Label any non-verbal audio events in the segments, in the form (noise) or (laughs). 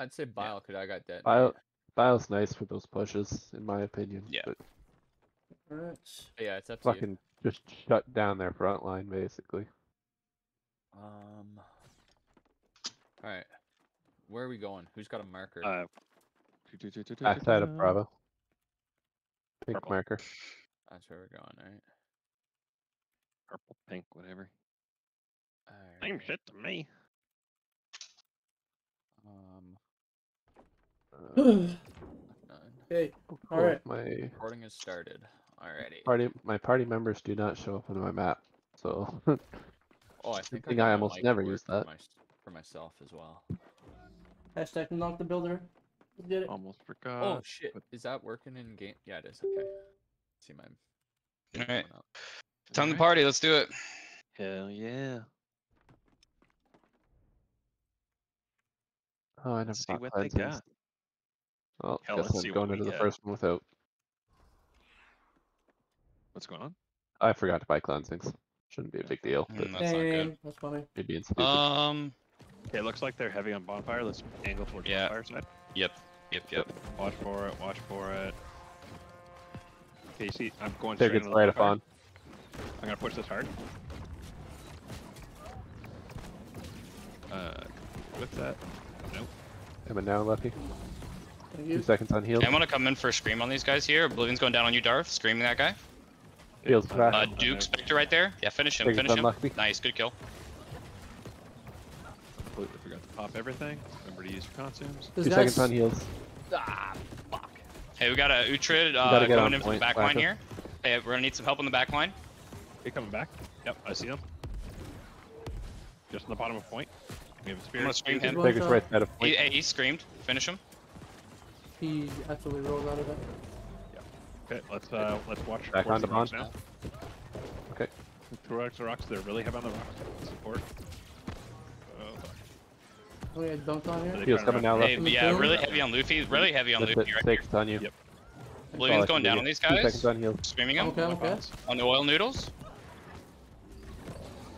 I'd say Bile could I got dead. Bile, Bile's nice for those pushes, in my opinion. Yeah. But Alright. Yeah, it's up to you. fucking just shut down their front line, basically. Um. All right. Where are we going? Who's got a marker? Uh, Backside of Bravo. Pink Purple. marker. That's where we're going, right? Purple, pink, whatever. Alright. Same shit to me. Uh, none. okay. oh, cool, right. My Recording has started. Alrighty. party, my party members do not show up on my map, so (laughs) Oh, I think thing got I almost mic never to work use for that. my- for myself as well. Hashtag knock the builder. Let's it. Almost forgot. oh shit! but- Is that working in game? Yeah, it is. Okay. see my. Alright. going up. Time to Alright. party. Let's do it. Hell yeah. oh, I never Let's see what they got. Well, Hell, guess let's I'm see going into the get. first one without. What's going on? I forgot to buy cleansings. Shouldn't be a big deal, but Mm, that's not good. That's funny. me being stupid. Um. Okay, it looks like they're heavy on bonfire. Let's angle towards Yeah. bonfire side. Yep. Yep. Yep. Watch for it. Watch for it. Okay, you see, I'm going There straight gets into the right up bonfire. on. I'm gonna push this hard. Uh, with that. Nope. Coming now, Lefty. Thank Two seconds on heals. Okay, I'm gonna come in for a scream on these guys here. Oblivion's going down on you, Darth. Screaming that guy. Heals I'm. Uh, Duke. Spectre right there. Yeah, finish him. Take Finish him. Lucky. Nice. Good kill. Completely forgot to pop everything. Remember to use your consumes. This Two guy's seconds on heals. Ah, fuck. Hey, we got a Uhtred gotta uh, going on in from the point, back line Flacco. here. Hey, we're gonna need some help on the back line. He coming back? Yep, I see him. Just on the bottom of point. We have a I'm spear. gonna scream him. One Take us shot. right side of He, point. hey, he screamed. Finish him. He actually rolled out of it. Yeah. Okay, let's uh let's watch Back towards onto the rocks Bond. now. Okay. Towards the rocks, they're really heavy on the rocks. Support. Oh, fuck. Oh yeah, dunked on Are here. they Heals coming now, run- Hey, Left. yeah, really heavy on Luffy. Really heavy on That's Luffy it. right Takes on you. Yep. That's all Oblivion's I going down on you. these Two guys. seconds on heals. Screaming him Okay, okay. on the oil noodles.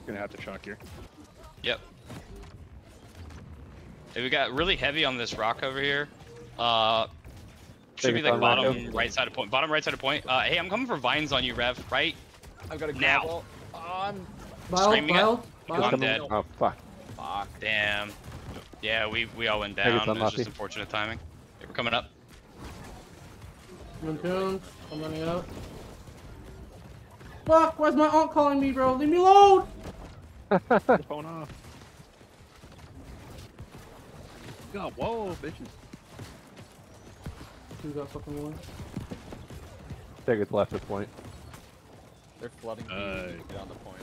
Gonna have to shock here. Yep. Hey, we got really heavy on this rock over here. Uh, should be like bottom Rocco. right side of point. Bottom right side of point. Uh, hey, I'm coming for vines on you, Rev. Right? I've got a Now. gravel. Oh, I'm Bile, Screaming bile, He's bile. I'm dead. Oh fuck. fuck. Damn. Yeah, we we all went down. It was just unfortunate timing. Okay, we're coming up. I'm in. I'm running out. Fuck, why's my aunt calling me, bro? Leave me alone! Get the phone off. God, whoa, bitches. You got fucking one. Take it left of point. They're flooding me. Uh, Get on the point.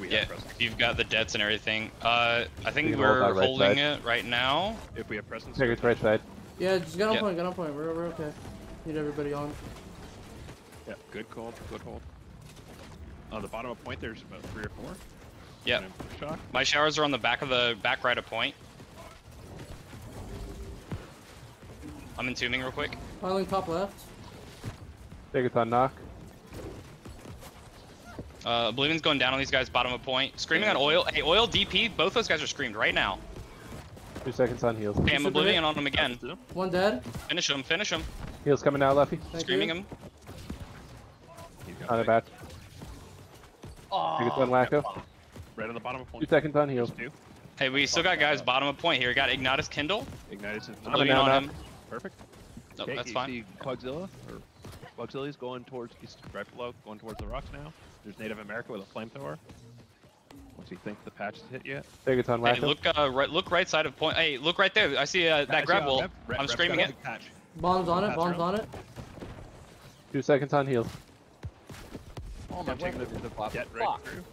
We Yeah, have you've got the debts and everything. Uh, I think You we're that right holding side. it right now. If we have presence. Take it right side. Yeah, just get on Yeah. point, get on point. We're, we're okay. Need everybody on. Yeah, good hold, good hold. On the bottom of point, there's about three or four. Yep. And then Shock. My showers are on the back of the back right of point. I'm entombing real quick. Piling top left. Take it on knock. Uh, Oblivion's going down on these guys, bottom of point. Screaming on oil. Hey, oil DP. Both those guys are screamed right now. Two seconds on heals. Okay, I'm Oblivion hit. on him again. One dead. Finish him. Finish him. Heals coming now, Lefty. Thank Screaming you. him. He's got On the big- back. Oh, Take it on Wacko. Right on the bottom of point. Two point. seconds on heals. There's. Hey, we still got guys bottom of point here. We got Ignatus Kindle. Ignited since Coming Oblivion on now. him. Perfect. Nope, Okay, that's you fine. see Pugzilla, or Pugzilla's going towards, he's right below, going towards the rocks now. There's Native America with a flamethrower. Once you think the patch has hit yet. Take it on Hey, look, uh, right, look right side of point. Hey, look right there. I see uh, that Patch, grab yeah, wall. Rev- Rev- I'm Rev's screaming got a it. Patch. Bombs on it, Pass bombs on it. Two seconds on heal. Oh my Can't take weapon the, is the fucked. jet right Fuck. through.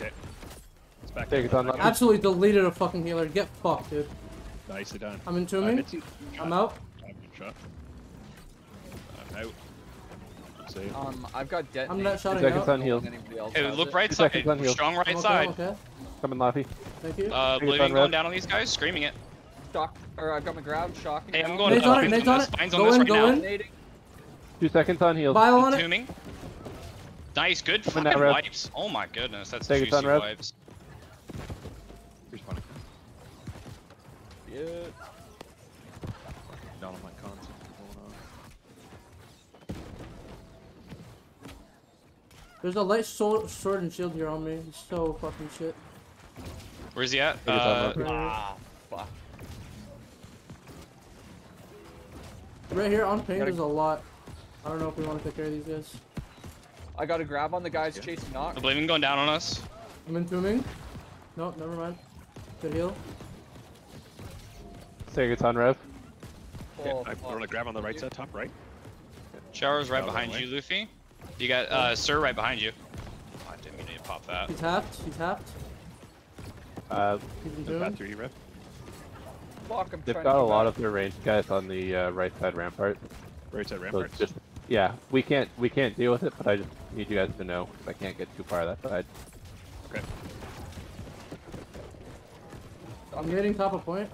Okay. It's back Take down it on the that- back. Absolutely deleted a fucking healer. Get fucked, dude. Nicely done. I'm entombing. Mitzi, I'm out. I'm shot. I'm out. Um, I've got detonate. I'm not shouting seconds out. on heals. Anybody else Hey, look right side. seconds on. Strong right okay, side. okay. Coming, Laffy. Thank you. Uh, Take it Oblivion on going Rev. down on these guys, screaming it. Shock, or I've got my grab shocking. Hey, I'm going Nate's to on it, on this. it. Vines on Go this in, right go now. in. Two seconds on heals. Bile on it. Nice, good Coming down, fucking wipes. Oh my goodness, that's Take juicy Rev. wipes. Respawning. Shit. Down on my cons. Going on. There's a light sword, sword and shield here on me. He's so fucking shit. Where's he at? think it's on Uh, Ah, fuck. Right here on ping, Gotta- there's a lot. I don't know if we want to take care of these guys. I got a grab on the guys Yeah. chasing knock. Oblivion going down on us. I'm entombing. No, never mind. Good heal. Sagaton Rev. Okay, Oh, I fuck. want to grab on the right side, top right. Showers right Out of the behind way. you, Luffy. You got uh, Sir right behind you. I didn't mean to pop that. He's tapped. He's tapped. Uh, He's The entombed. Path 3D rep. Fuck, they've got a lot back. of their ranged guys on the uh, right side rampart. Right side So rampart. it's just yeah, we can't we can't deal with it, but I just need you guys to know 'cause I can't get too far that side. Okay. I'm hitting top of point.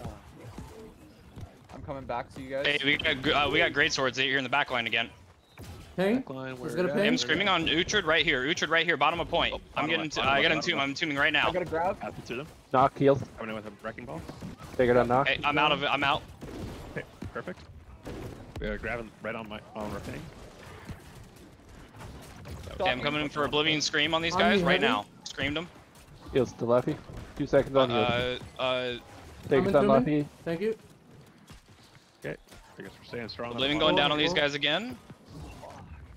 I'm coming back to you guys. Hey, we got uh, we got great swords here in the back line again. Ping. Backline, He's where gonna at? ping. I'm screaming on Uhtred right here. Uhtred right here, bottom of point. Oh, I'm getting. left, To, bottom I got him tomb. I'm tombing right now. I gotta grab. Path to them. Knock heals. Coming in with a wrecking ball. Sagadon knock. Hey, I'm out of it. I'm out. Okay, perfect. We are grabbing right on my on our thing. Okay, I'm coming in for Oblivion Scream on these guys right now. Screamed them. Heals to Leffy. Two seconds on heals. Uh, uh, I'm Sagaton. Leffy. Thank you. Okay, I guess we're staying strong. on the Oblivion going down on these guys again.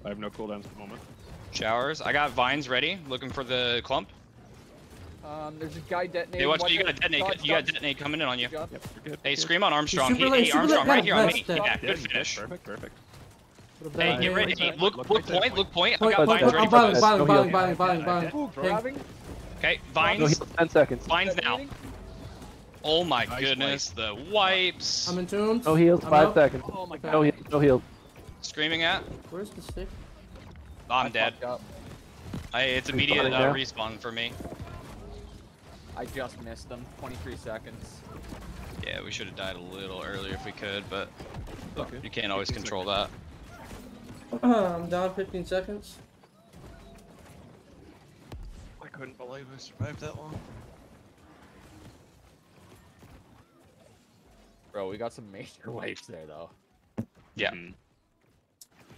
I have no cooldowns at the moment. Showers. I got vines ready, looking for the clump. Um, there's a guy detonating. Hey, watch, Watch you got a out. detonate. Dodge, You got detonate coming in on you. Yep, we're good. Hey, scream on Armstrong. super Hey, late, hey, Armstrong right here on me. Nice, Yeah, good finish. Perfect, perfect. Hey, get ready. Hey, look, Look look right side, point, look point. I Point, got point, vines point. ready I'm for biling, this. Ping. grabbing. Okay, vines, heals. Ten seconds. vines now. Detonating. Oh my Nice goodness, the wipes. I'm entombed. No heals. I'm Five out. seconds. Oh my god. No heals. No heals. Screaming at. Where's the stick? I'm I dead. I, it's Respawning immediate uh, respawn for me. I just missed them. 23 seconds. Yeah, we should have died a little earlier if we could, but Okay. you can't always 15 control that. (clears throat) I'm down 15 seconds. I couldn't believe I survived that long. Bro, we got some major (laughs) waves there though. Yeah. Mhm.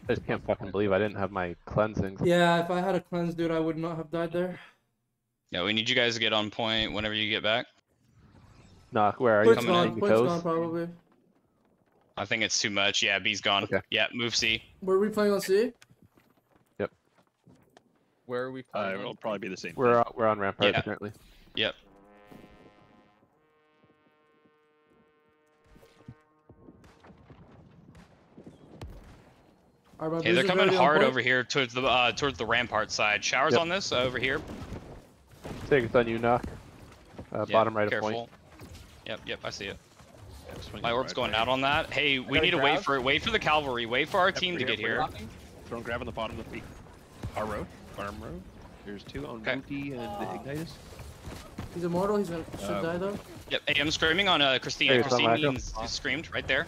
I just can't fucking believe I didn't have my cleansing. Yeah, if I had a cleanse, dude, I would not have died there. Yeah, we need you guys to get on point whenever you get back. Knock. Where are you? Point's coming in. gone. Taking Point's toes? gone, probably. I think it's too much. Yeah, B's gone. Okay. Yeah, move C. Were we playing on C? Yep. Where are we Uh, playing? it'll probably be the same. We're thing. on, we're on rampart Yeah. currently. Yep. Are my Hey, they're coming hard over here towards the uh, towards the rampart side. Showers Yep. on this uh, over here. Take it on you. Knock. Uh, Yeah, bottom right careful. of point. Yep, yep, I see it. Yeah, My orb's right going there. out on that. Hey, we gotta need to wait grab. for wait for the cavalry. Wait for our Yep, team to here, get here. Blocking. Throw and grab on the bottom of the feet. Our road. Farm road. There's two on Okay. Mookie and the Ignitus. He's immortal. He's gonna should Uh, die though. Yep. Hey, I'm screaming on uh, Christina. Hey, Christine Rachel. means screamed right there.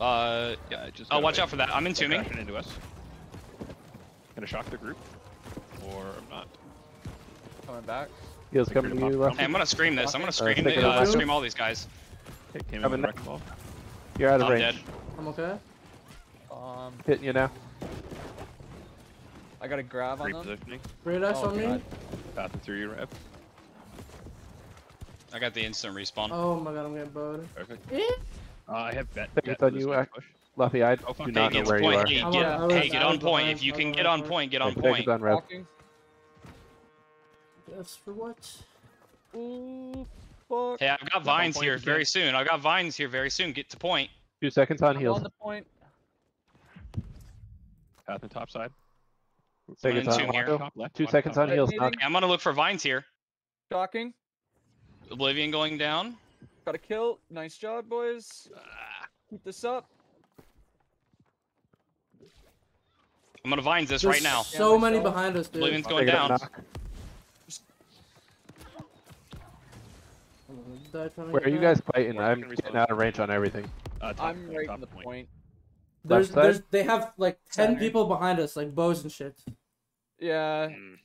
Uh, Yeah, I just. oh, got watch away. out for that. I'm They're entombing. crashing into us. Gonna shock the group, or I'm not. Coming back. Heals Figure coming to to you. Left. Hey, I'm gonna scream this. I'm gonna scream. stick the- uh, scream all these guys. Okay, came in Coming with a next. wrecking ball. You're out of I'm range. dead. I'm okay. Um, Hitting you now. I got to grab on Great them. positioning. Great X Oh, on me. God. Path through your rep. I got the instant respawn. Oh my god, I'm getting bowed. Perfect. Uh, I have bet. Think bet it's on you, guy to Ack. push. Luffy, I Oh, do Hey, not know where to you are. Hey, I'm get, on- hey, get on point. If you can get on point, get on Okay, point. it on rev. Blocking. For what? Ooh, fuck. Hey, I've got on vines here if very soon. I've got vines here very soon. Get to point. Two seconds on I'm on the point. Path on top side. Seconds on two here. Top left. Two seconds top on right. heals. Detonating. Knock. Hey, I'm gonna look for vines here. Shocking. Oblivion going down. Got a kill. Nice job, boys. Ah, Keep this up. I'm gonna vines this There's right now. So Yeah, many myself. behind us, dude. Oblivion's going Take it on down. knock. I'm gonna die trying to Where are you guys fighting? Or I'm you can getting out of range on everything. Uh, top, I'm right top in the point. point. There's, there's, they have like ten Center. people behind us, like bows and shit. Yeah. Mm.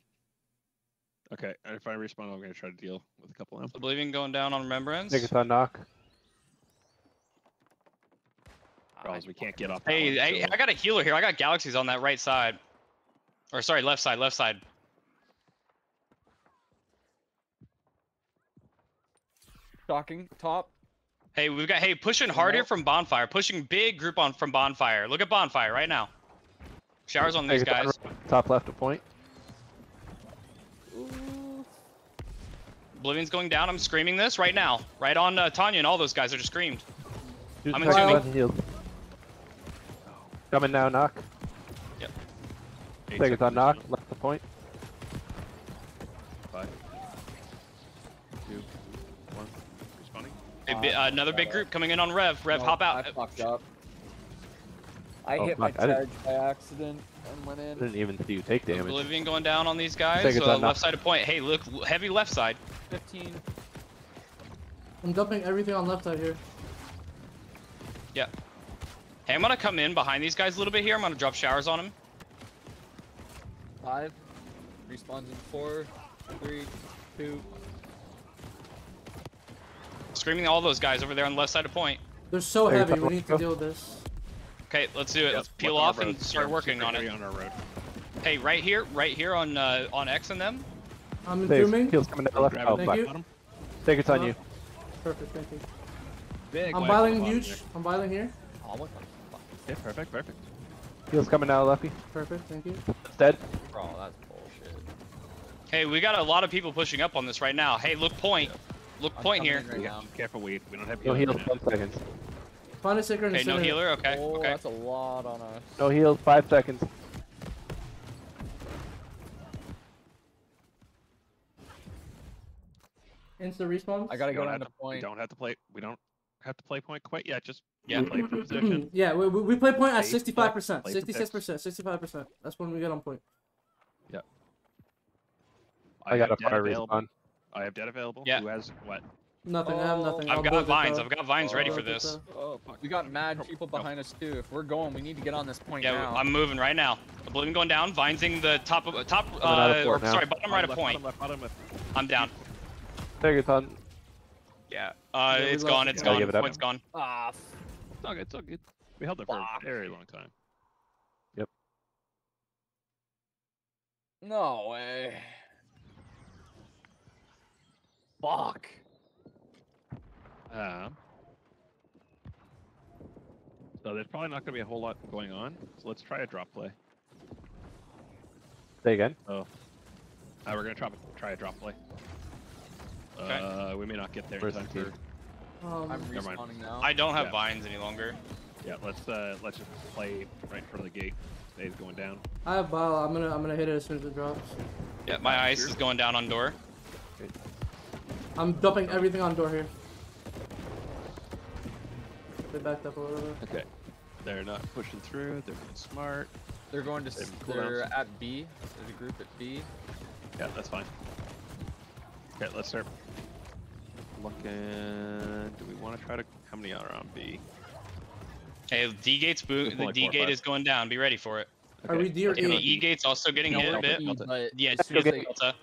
Okay, if I respawn, I'm gonna try to deal with a couple of them. Oblivion going down on remembrance. Take it on knock. Ah, Bros, we can't get off. that Hey, one, I, so- I got a healer here. I got galaxies on that right side. Or sorry, left side, left side. Shocking. Top. Hey, we've got hey pushing hard here from bonfire, pushing big group on from bonfire. Look at bonfire right now. Showers on these Take it on guys. Top left a point. Oblivion's going down. I'm screaming this right now. Right on uh, Tanya and all those guys are just screamed. Shoot I'm assuming- Coming now, knock. Eight Take it on knock. Left the point. Five. Two. One. Respawning. A uh, another big group coming in on Rev. Rev, No, hop out. I fucked up. I Oh, hit my fuck, I didn't- charge by accident and went I in. didn't even see you take damage. Oblivion going down on these guys. Take it Uh, on knock. left side of point. Hey, look, heavy left side. 15. I'm dumping everything on left side here. Yeah. Hey, I'm gonna come in behind these guys a little bit here. I'm gonna drop showers on them. 5. Respawns in 4, 3, 2. Screaming all those guys over there on the left side of point. They're so Hey, heavy. We need to deal with this. Okay, let's do it. Yep, Let's peel left on off and start Super- working on it. On our road. Hey, right here, right here on uh, on X and them. I'm Save. zooming. Heals coming down left. Grab Oh. Thank fuck. you. Take it on Uh, you. Perfect. Thank you. Big. I'm Wait, biling huge. there. I'm biling here. Oh, what the fuck? Yeah, perfect, perfect. Heals coming now, Lefty. Perfect. Thank you. It's dead. Bro, that's bullshit. Hey, we got a lot of people pushing up on this right now. Hey, look point. Look I'm point here. right Yeah, now. just careful, we we don't have No healer heals. right now. Ten seconds. Find a sacred and Hey, no center. healer. Okay, oh, okay. that's a lot on us. No heals. Five seconds. Insta respawn. I gotta We go down to to- We point. don't have to play. We don't have to play point quite yet. Just Yeah. play for (clears throat) position. yeah, we, we we play point at 65 percent, 66 percent, 65 percent. That's when we get on point. Yep. I got a have fire available. respawn. I have dead available. Yeah. Who has what? Nothing. I have Oh, nothing. I've I'll got vines. I've got vines ready Oh, for this. Oh, fuck. We got mad people go. behind us too. If we're going, we need to get on this point Yeah, now. I'm moving right now. Oblivion going down. Vinesing the top of top. Coming of Uh, or, sorry, bottom right of point. Bottom left, bottom left. I'm down. Take you on. Yeah. Uh, Yeah, we it's lost gone. it. It's Gotta gone. it point's gone. ah, f- It's all good. It's all good. We held it for Fuck. a very long time. Yep. No way. Fuck. Um, so there's probably not going to be a whole lot going on. So let's try a drop play. Say again. Uh, we're going to try, try a drop play. Okay. Uh, we may not get there in time for. Um, I'm Never mind. respawning now. I don't have Yeah. vines any longer. Yeah, let's uh, let's just play right in front of the gate. Dave's going down. I have bile. I'm gonna I'm gonna hit it as soon as it drops. Yeah, my ice is going down on door. I'm dumping everything on door here. They backed up a little bit. Okay. They're not pushing through. They're being smart. They're going to. They they're at B. There's a group at B. Yeah, that's fine. Okay, let's start looking. Do we want to try to? How many are on B? Hey, D gate's boot. The like D gate is going down. Be ready for it. Are we D or let's And go the E? E gate's also getting No, hit a bit. E, but Yeah, as soon as they- Delta. Yep.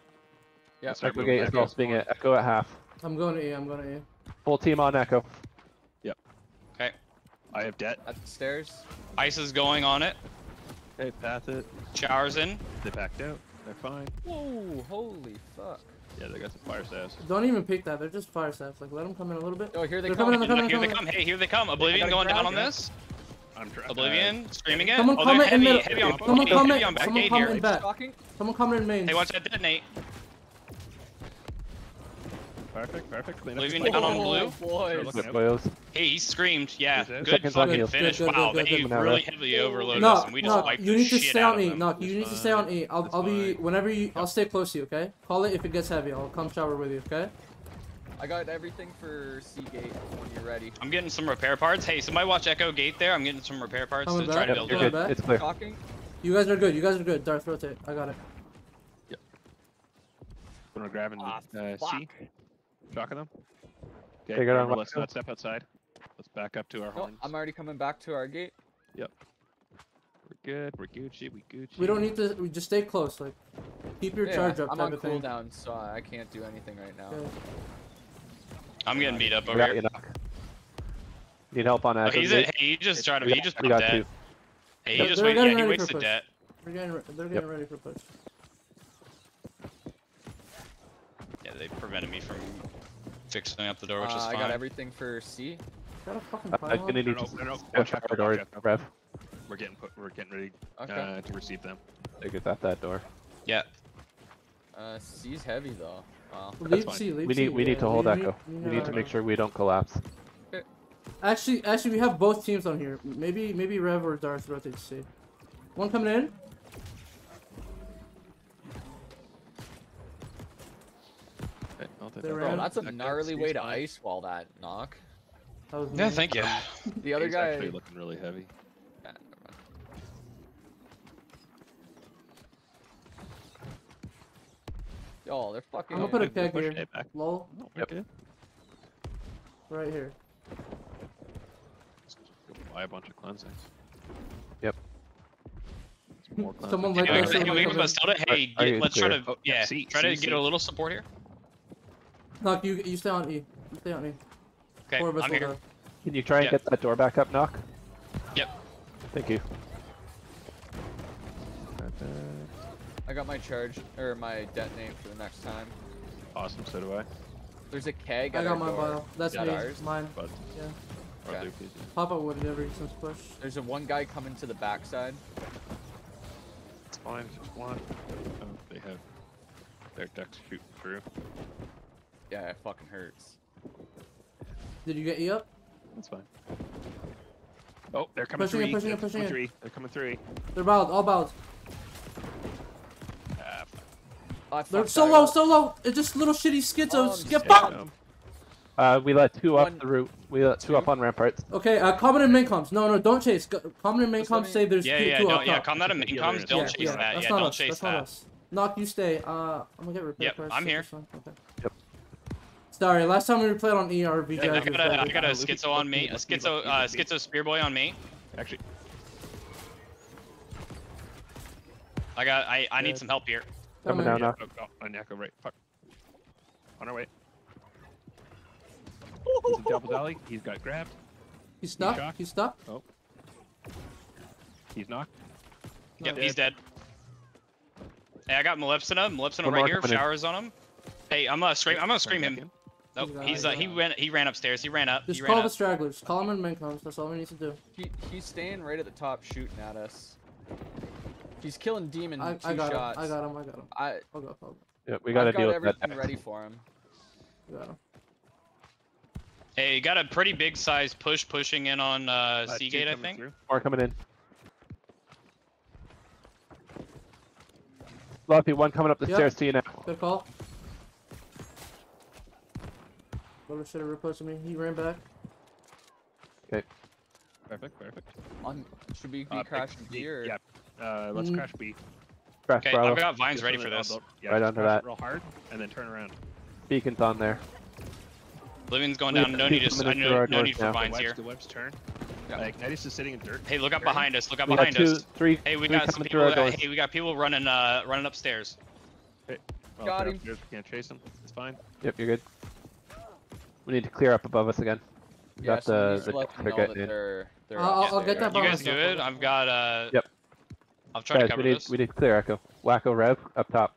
Let's start Echo moving gate is all up. swing it. Echo at half. I'm going to E. I'm going to E. Full team on Echo. Okay. I have debt. At the stairs. Ice is going on it. Okay, path it. Showers in. They backed out. They're fine. Whoa! Holy fuck! Yeah, they got some fire staffs. Don't even pick that. They're just fire staffs. Like let them come in a little bit. Oh, here they They're come. coming in, they're coming here they come. Hey, here they come. Oblivion going grab down on this. I'm trying. Oblivion uh, screaming it. Someone oh, comment they're in heavy, the- heavy on someone heavy comment- on back someone gate comment here. in back. Shocking. Someone coming in mains. Hey, watch that detonate. Perfect, perfect. Clean up. Oblivion down on blue. Oh, boys. Looking Good out. boys. Hey, he screamed. Yeah, good fucking heels. finish. Good, good, wow, good, they good. really heavily overloaded No, us, and we just no, wiped you the need to shit stay out on of E. them. No, you need to stay on E. I'll, I'll be whenever you. I'll stay close to you. Okay. Call it if it gets heavy. I'll come shower with you. Okay. I got everything for C gate when you're ready. I'm getting some repair parts. Hey, somebody watch Echo Gate there. I'm getting some repair parts Coming to try to build you're it. Back. It's clear. Shocking. You guys are good. You guys are good. Darth, rotate. I got it. Gonna grab and Ah, uh. C. Shocking them. Okay, Take it on remember, let's not step outside. Let's back up to our No, horns. I'm already coming back to our gate. Yep. We're good. We're Gucci. We Gucci. We don't need to. We just stay close. Like keep your Yeah, charge up. I'm on of cooldown, so I can't do anything right now. Okay. I'm getting beat up We over got here. you. Need help on Oh, he's a, hey, he just tried to. He just we got got dead. two. Hey, he They're- just they're wait. Yeah, he ready waits to push. They're getting, they're getting ready for push. Yeah, they prevented me from fixing up the door, which Uh, is I got everything for C. Got a fucking I'm gonna need no, to no, no. watch Watch out out, for door. Rev. We're getting put. We're getting ready Okay. uh, to receive them. They get that that door. Yeah. Uh, C's heavy though. Wow. Leave. C, leave We C, need we yeah, need to hold we Echo. we We need to uh, make sure we don't collapse. Actually, actually, we have both teams on here. Maybe, maybe Rev or Darth rotate to C. One coming in. They that. ran. Bro, that's a That- that gnarly way to ice wall that knock. That Yeah, me. thank you. (laughs) The other He's guy. actually looking really heavy. Yeah, never. Yo, they're fucking. I'm gonna put a We'll keg here. it back. Lol, oh, No, Yep. good. right here. Let's go buy a bunch of cleansings. Yep. More Someone cleansings. like Anyway, that, can someone we comes give in. us Delta? Hey, Are- are get, let's try to Oh, yeah, yeah, see- try to see, get a little support here. Knock, you, you stay on E. You stay on E. Okay, Four of us I'm will here. go. Can you try and Yeah. get that door back up, Knock? Yep. Thank you. I got my charge or my detonate for the next time. Awesome, so do I. There's a keg I got my door. bio. That's Is that me. ours? Mine. But Yeah. or Okay. Luke is- Papa would never since push. There's a one guy coming to the backside. It's fine, just one. Oh, they have their Dex shooting through. Yeah, it fucking hurts. Did you get E up? That's fine. Oh, they're coming Pushing in, three. pushing in, they're pushing coming in. three. They're coming three. They're bowed, all bowed. Fuck. They're so low, so low. It's just little shitty Oh, schizos. I'm Skip up. Um, Uh, we let two up One- the route. We let two up on ramparts. Okay, uh, common and main comms. No, no, don't chase. Common and main Just comms me- say there's Yeah, two, yeah, two no, up yeah. top. Calm that in main Yeah, comms. there's- Don't yeah, chase yeah, that. That's Yeah, not don't us. chase that's not that. us. Knock, you stay. Uh, I'm gonna get repair Yep, parts, I'm here. it's fine. Okay. Yep. Sorry, last time we played on ERV, I got a, I got a schizo on me. A Luffy, Luffy, schizo, uh, schizo spear boy on me. Actually, I got. I, I need some help here. Coming Come down in. now. oh, oh, on Yako, right. Fuck. On our way. He's in double dolly, He's got grabbed. He's stuck. shocked? He's stuck. Oh. He's knocked. Yep, No. he's dead. Hey, I got Maleficina. Maleficina One right here. coming in. Showers on him. Hey, I'm gonna scream. I'm gonna scream Back him. In. Nope, He's he's uh, he gone. ran. He ran upstairs. He ran up. Just He call ran the stragglers. Call him and main comms. That's all we need to do. He, he's staying right at the top shooting at us. He's killing demon I, two I got shots. him. I got him. I got him. I I'll go. I'll go. Yeah, we gotta I've got deal with everything that. ready for him. I got him. Hey, you got a pretty big size push pushing in on uh, Uh, C gate, I coming think. through. More coming in. Luffy, one coming up the Yep. stairs to you now. Good call. Whoever should have reposted me. He ran back. Okay. Perfect, perfect. On should we be Uh, crashing B, B or Yeah. Uh, let's Mm. crash B. Crash Okay, Bravo. I've got vines ready for this. Yeah, Right under that. Real hard, and then turn around. Beacon's on there. Living's going down. No need to. coming I in know, through no need for now. The vines webs, here. the webs turn. Yeah. Ignitus is sitting in dirt. Hey, look up Turn. behind us. Look up We behind two, us. three, Hey, we three got some people. uh. Hey, we got people running uh running upstairs. Well, Got they're him. can't chase them. It's fine. Yep, you're good. We need to clear up above us again. We yeah, got so the, the let they're getting that in. they're they're I'll- I'll- I'll get upstairs. that You guys stuff, good? I'll I've got uh. Yep. I'll try to Guys, cover we need, this. we need to clear Echo. Wacko Rev, up top.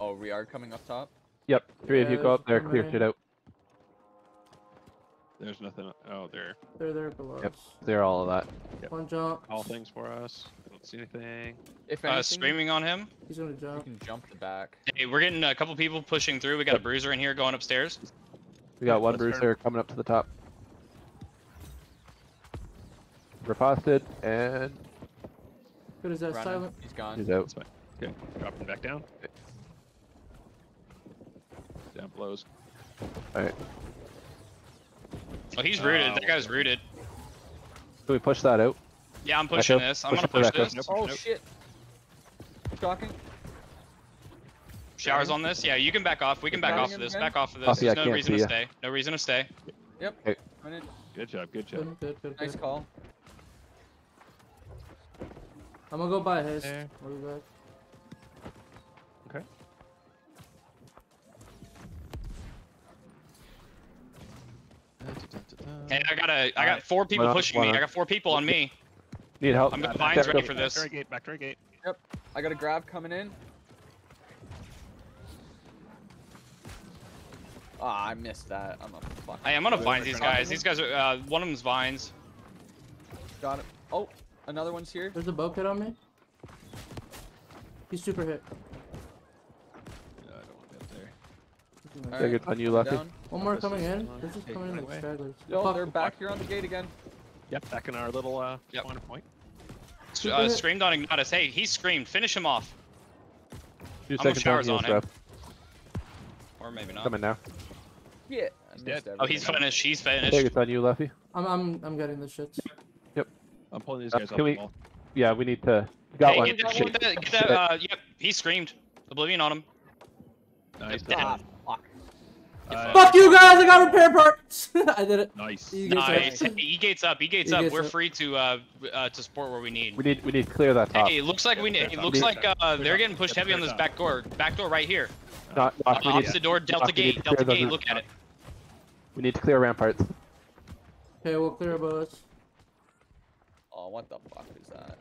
Oh, we are coming up top. Yep, three of you go up there, clear in. shit out. There's nothing. Oh, there. They're there below Yep. They're all of that. Yep. One jump. All things for us. I Don't see anything. If Uh, anything, screaming on him. He's gonna you jump. can jump the back. Hey, we're getting a couple people pushing through. We got a bruiser in here going upstairs. We got one let's bruiser coming up to the top. Reposted, and Good as that Running. silent. He's gone. he's out. That's fine. Okay. Drop him back down. Down blows. Alright. Oh, he's rooted. Oh. That guy's rooted. Can we push that out? Yeah, I'm pushing Echo, this. I'm push gonna push this. Nope, Oh nope. shit! Shocking. Showers on this. Yeah, you can back off. We can back off of this. Back off of this. Luffy, I There's no reason to ya. stay. No reason to stay. Minute. Good job. Good job. Good, good, good, Nice call. I'm gonna go buy his. There. I'll be back. Hey, I got a, I got Alright. four people Why pushing Why me. I got four people on me. Need help. I'm Back- Vine's ready back- for back this. to our gate, back to our gate. Yep. I got a grab coming in. Ah, I missed that. I'm a fuck. Hey, I'm gonna Whoever vines these guys. These guys are, uh, one of them's vines. Got it. Oh, another one's here. There's a bow kit on me. He's super hit. No, I don't want to get there. All Take right, it on you, I'm Lucky. down. One more This coming in. one. They're just Take coming in right like stragglers. Yo, Fuck. they're back here on the gate again. Yep, back in our little uh, Yep. corner point. S- Uh, screamed on Ignatus. Hey, he screamed. Finish him off. Two I'm seconds showers on him. Rev. Or maybe not. Coming now. Yeah. I He's missed dead. Oh, he's finished. He's Take finished. it on you, Luffy. I'm I'm I'm getting the shits. Yep. I'm pulling these Uh, guys can off we- the wall. Yeah, we need to. Got Hey, one. get that, get that, get that, uh, yep, he screamed. Oblivion on him. Nice. dead. Ah, fuck. Uh, Fuck you guys! I got repair parts. (laughs) I did it. Nice. You guys Nice. Hey, he gates up. He gates up. E-gates We're up. free to uh, uh to support where we need. We need we need to clear that top. Hey, it looks like we need. It looks like uh, they're getting pushed heavy on this back door. Back door right here. Not, not, we, need, Opposite door, Delta we gate, to Delta clear gate. Look at it. we need to clear ramparts. Okay, we'll clear both. Oh, what the fuck is that?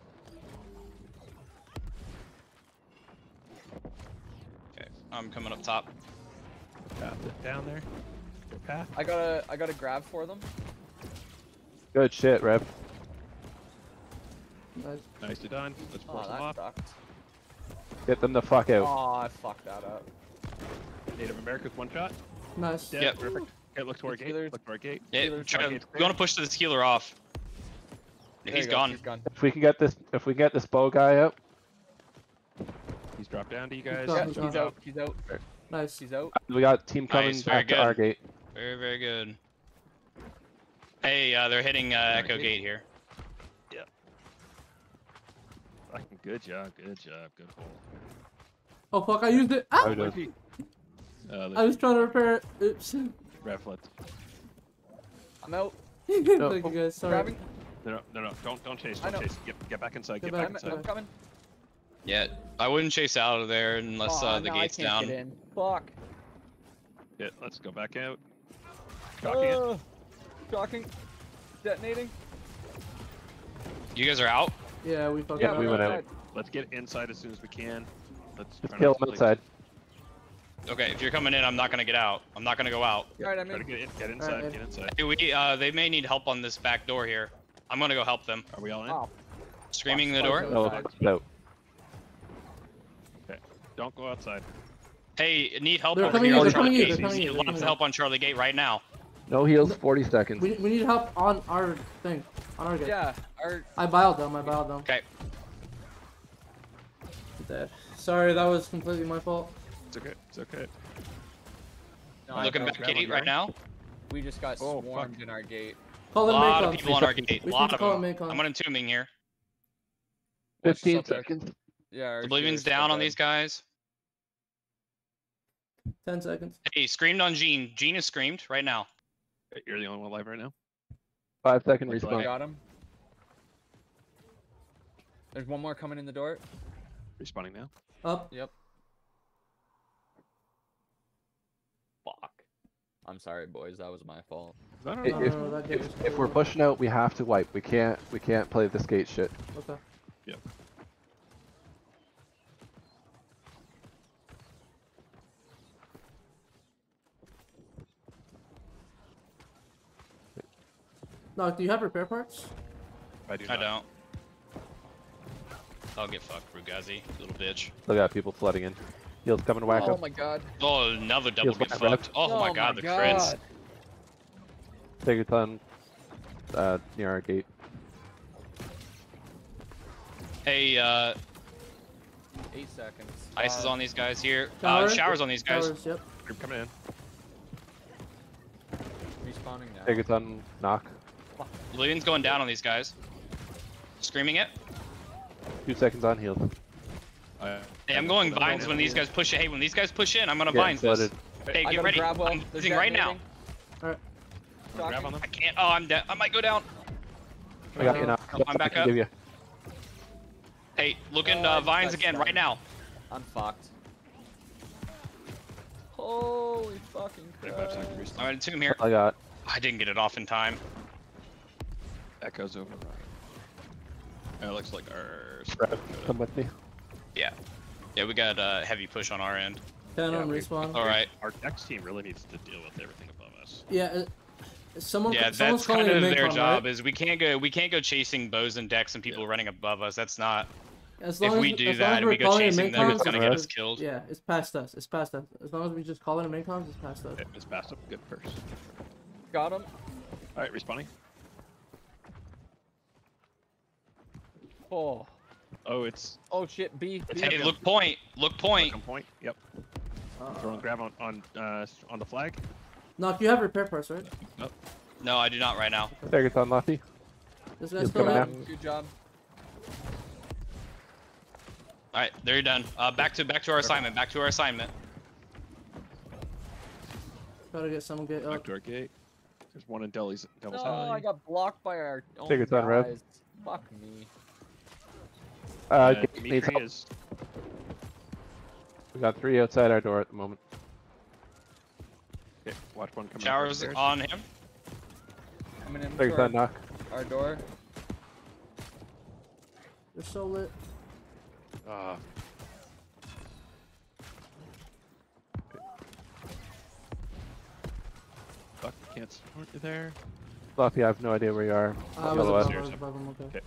Okay, I'm coming up top. Down there. Path. I got a, I got a grab for them. Good shit, Rev. Nice. Nicely done. Let's Oh, force them that off. sucked. Get them the fuck out. Oh, I fucked that up. Native America's one shot. Nice. Dead. Yep. Perfect. Okay, look to our gate. either- Look to our gate. Yeah, Healer's try, on I'm gate's going to clear. push this healer off. There He's go, gone. He's gone. If we can get this, if we get this bow guy up, He's dropped down to you guys. gone, Yeah, he's he's out. He's out. Nice. He's out. we got team coming Nice, very back to our gate. Very, very good. Hey, uh, they're hitting uh, Echo good. Gate here. Fucking good job. Good job. Good hole. Oh fuck! I used it. How Ah! we doing? Uh, I was trying to repair it. Oops. Reflet. I'm out. (laughs) Thank you guys. Sorry. Grabbing. No, no, no, no. Don't, don't chase. I Don't chase. Get, get back inside. Get Get, back back, I'm, inside. I'm coming. Yeah, I wouldn't chase out of there unless oh, uh, the no, gate's I can't down. Get in. Fuck. Yeah, let's go back out. Cocking it. Uh, Shocking. Detonating. You guys are out? Yeah, we fucked Yeah, up. we went out. Let's get inside as soon as we can. Let's Just try kill not him to outside. Okay, if you're coming in, I'm not gonna get out. I'm not gonna go out. Alright, I'm Try to in. get, in, get inside. Alright. Get inside. Hey, we uh, they may need help on this back door here. I'm gonna go help them. Are we all in? Oh, Screaming the door. No, Outside. it's out. Don't go outside. Hey, need help They're over here on they're Charlie coming in, Gate. they're coming Need in, they're lots of in. help on Charlie Gate right now. No heals, 40 seconds. We, we need help on our thing. On our gate. yeah. Our, I biled them. I biled them. Okay. Dead. Sorry, that was completely my fault. It's okay. It's okay. no, I'm I looking know. back grab gate right now. We just got Oh, swarmed fuck. in our gate. Call A lot of people on our gate. We A lot need of call them. them I'm on entombing here. What's 15 up there? seconds. Yeah. our Oblivion's shit down on these guys. Ten seconds. Hey, screamed on Gene. Gene is screamed right now. You're the only one alive right now. Five second I respawn. got him. There's one more coming in the door. Respawning now. Up. Yep. Fuck. I'm sorry, boys. That was my fault. No, no, If- no. No, if- no, no, that gate was If we're pushing out, we have to wipe. We can't. We can't play this gate shit. Okay. Yep. No, do you have repair parts? I do I don't. I'll get fucked, Rugazi, little bitch. Look at people flooding in. Heals coming to whack oh up. my god. Oh, another double Feels get bad, right? fucked. Oh, my god, the crits. Take a ton. Uh, near our gate. Hey, uh, Eight seconds. ice is on these guys here. Shower? Uh, showers on these guys. Towers, yep. Group coming in. Respawning now. Take a ton. Knock. Oblivion's going down on these guys. Screaming it. Two seconds on heals. Uh, Hey, I'm going vines when these guys push it. Hey, when these guys push in, I'm gonna Getting vines this. Hey, get ready. grab well. I'm They're using right now. Alright. grab on them. I can't. Oh, I'm dead. I might go down. I got you now. I'm back up. Give you. Hey, looking Oh, I uh, vines got again right now. I'm fucked. Holy fucking 35 crap. I'm gonna tomb here. I got. I didn't get it off in time. Echoes over. It looks like our. Come with me. Yeah, we got a heavy push on our end. 10 Yeah, on respawn. All right. Our next team really needs to deal with everything above us. Yeah. Uh, someone. Yeah, someone's that's calling kind of their con, job. Right? Is we can't go we can't go chasing bows and Dex and people running above us. That's not. As If long we as, do as that and we're go chasing them, it's gonna get us killed. Yeah, it's past us. It's past us. As long as we just call it a main cons, it's past us. It's past us. Good first. Got him. All right, respawning. Oh. Oh, it's Oh shit. B. B. Hey, look point. Look point. on point. Yep. Uh, Throwing grab on on uh, on the flag. Knock, you have repair parts, right? No, I do not right now. Target's on Luffy. This guy's He's still coming out. Good job. All right, there you're done. Uh, back to back to our assignment. Back to our assignment. Gotta get someone get Back to our gate. There's one in Deli's Devil's No, I got blocked by our own Think it's on Rev. Fuck me. Uh, Uh, needs Dimitri help. is We got three outside our door at the moment. okay, watch one coming. up Showers upstairs. on him. Coming in Target's to on knock. our, our door. They're so lit. Ah. Fuck, can't support you there. Luffy, I have no idea where you are. I was above, up. I was above him, okay. Okay.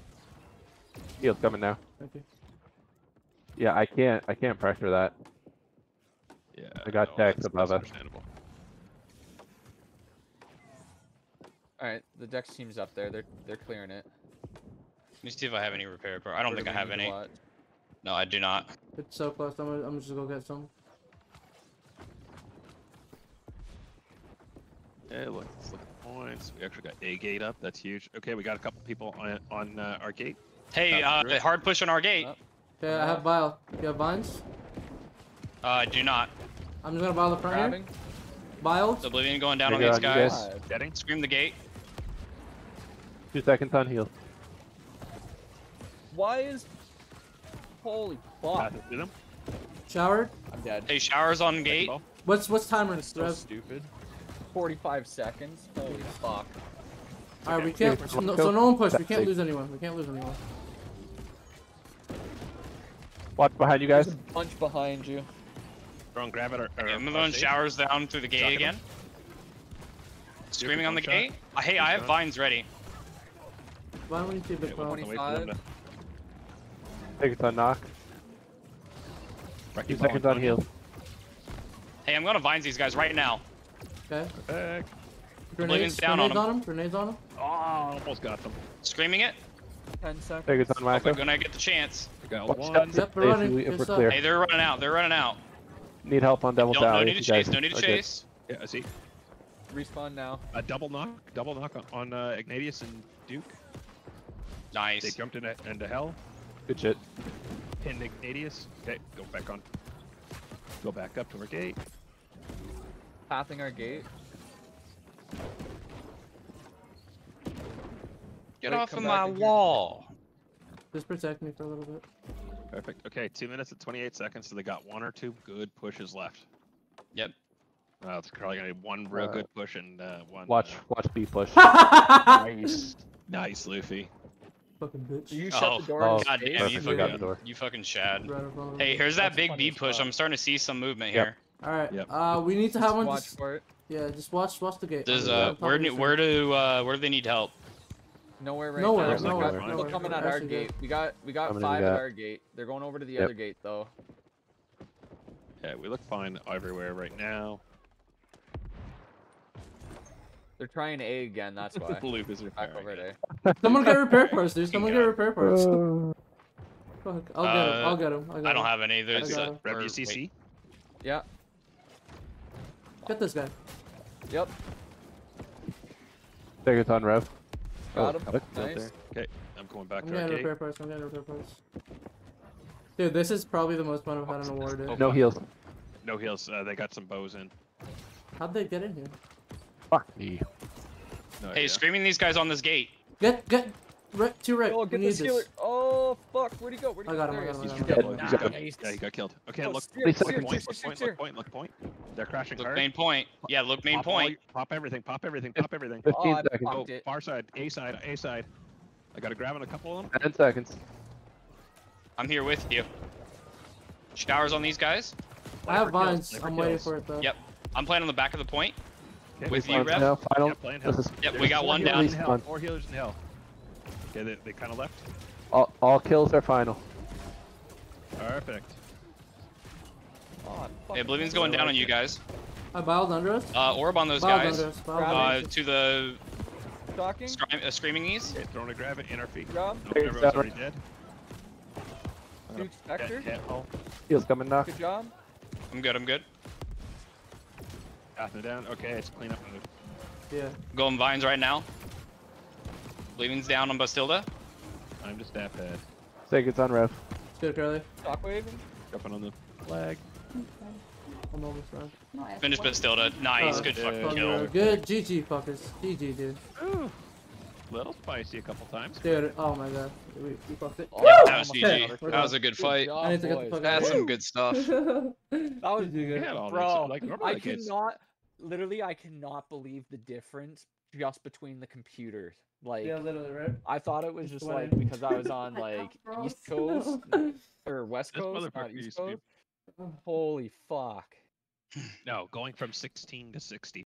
Heel's coming now. Thank you. Yeah, I can't. I can't pressure that. Yeah. I got no, Dex above us. All right, the Dex team's up there. They're they're clearing it. Let me see if I have any repair. But I don't Where do think I have any. No, I do not. It's so close. I'm gonna, I'm just gonna go get some. Yeah, look, let's look at the points. We actually got a gate up. That's huge. Okay, we got a couple people on on uh, our gate. Hey, uh, true. hard push on our gate. Oh. Okay, I have bile. You have vines? Uh, I do not. I'm just gonna bile the front here. Grabbing. Biles? Oblivion going down on these out you guys. guys. Five. Getting. Scream the gate. Two seconds on heal. Why is? Holy fuck! Pass it to. Showered? I'm dead. Hey, showers on gate. Ball. What's what's timer? That's so Rev? stupid. 45 seconds. Holy fuck. Alright, we can't. Yeah, So no, so no one push. We can't lose anyone. We can't lose anyone. Watch behind you There's guys. a bunch behind you. Throwing grab at our. our I'm our throwing safe. showers down through the gate Shocking again. him. Screaming on the shot. gate. Uh, hey, I have shot. vines ready. Why don't we see a big Okay, we'll to wait for them 25. to- Target's on knock. Wrecking Two ball seconds on heal. Hey, I'm gonna vines these guys right now. Okay. Back. Oblivion's Grenades, down on grenades on him. Grenades on him. Oh, almost got them. Screaming it. 10 seconds. Target's on Hope I'm gonna get the chance. We got Watch one. Yep, we're running. If we're clear. Hey, they're running out. They're running out. Need help on Devil's Don't, no need to if you guys chase. No need to chase. Yeah, I see. Respawn now. A double knock. Double knock on, on uh, Ignatius and Duke. Nice. They Nice. jumped into, into hell. Good shit. Pinned Ignatius. Okay, go back on. Go back up to our gate. Pathing our gate. Get Wait, off of my wall. Just protect me for a little bit. Perfect. Okay, two minutes and 28 seconds. So they got one or two good pushes left. Yep. Uh, it's probably gonna be one real Uh, good push and uh, one. Watch, uh, watch B push. (laughs) nice, nice, Luffy. Fucking bitch. You shut Oh, the door. oh, and God damn, you Perfect, the fucking, door. you fucking shad. Right in front of Hey, us. here's that That's big B push. fuck. I'm starting to see some movement Yep. here. All right. Yep. Uh, we need to have one. Watch for it. Yeah, just watch, watch the gate. Does On uh, where the do, where do uh, where do they need help? Nowhere right Nowhere, now. Looks We nowhere, got people nowhere. coming at our gate. We got we got Coming five we at our gate. They're going over to the Yep. other gate though. Yeah, we look fine everywhere right now. They're trying A again. That's (laughs) why. Loop is Back over there. (laughs) (laughs) Someone get repair parts, dude. Someone get repair parts. Uh, Fuck. I'll get him. I'll get him. I'll get I don't him. have any. There's got uh. Rev UCC. Yeah. Get this guy. Yep. Target's on Rev. Got Oh, him. got Nice. Okay, I'm going back I'm to our getting gate. repair parts. I'm getting repair parts. Dude, this is probably the most fun I've had in a war, dude. No heals. No heals. Uh, they got some bows in. How'd they get in here? Fuck me. No Hey, idea. screaming these guys on this gate. Get, get, right, to your right. Oh, we get need the stealer. this. Oh fuck! Where'd he go? Where'd he I go? got him, There I he got him, I He's got him, dead. He got Good killed. Yeah, he got killed. Okay, Oh, look. steer, Please, steer, Point, steer, look steer, point, steer. look point, look point. They're crashing Look hard. main point. Yeah, look main pop point. your- pop everything. Pop everything. Pop everything. 15 Oh, seconds. Go fucked oh. it. far side, A side, A side. I gotta grab on a couple of them. 10 seconds. I'm here with you. Showers on these guys. I have vines. I'm waiting for it though. Yep. I'm playing on the back of the point. Okay, With you, spawned- Rev? Now, final. Yeah, hell. is Yep, we got one down. in hell, Spawn. Four healers in hell. Okay, they, they kind of left. all, all kills are final. Perfect. Oh, Hey, Oblivion's going down on you guys. I bowed under us. Uh, orb on those Bowed guys. under us. Bowed Uh, to the Shocking. scri- uh, screaming ease. Okay, throwing a grab in our feet. Job. No, everyone's already dead. Duke Spectre. Get, get, Heals coming now. Good job. I'm good. I'm good. Daphne down. Okay, it's clean up. Yeah. Going vines right now. Oblivion's down on Bastilda. I'm just staff head. Say it's on ref. It's good, Curly. Shockwave. Jumping on the flag. I'm almost done. Finish Bastilda. Nice. Uh, Good yeah. fucking Fuck, kill. Good GG fuckers. GG dude. Ooh, little spicy a couple times. Dude, oh my god. We, we fucked it. Oh, Yep, that was GG. God. That was a good fight. job, I need to get the fuck That's some good stuff. that (laughs) That was good. Yeah, Bro, like I like cannot. Literally, I cannot believe the difference just between the computers. Like, Yeah, literally, right? I thought it was Just just like because I was on (laughs) like (laughs) East Coast or West Coast, not motherfucker East used to be- Coast. Holy fuck. No, going from 16 to 60.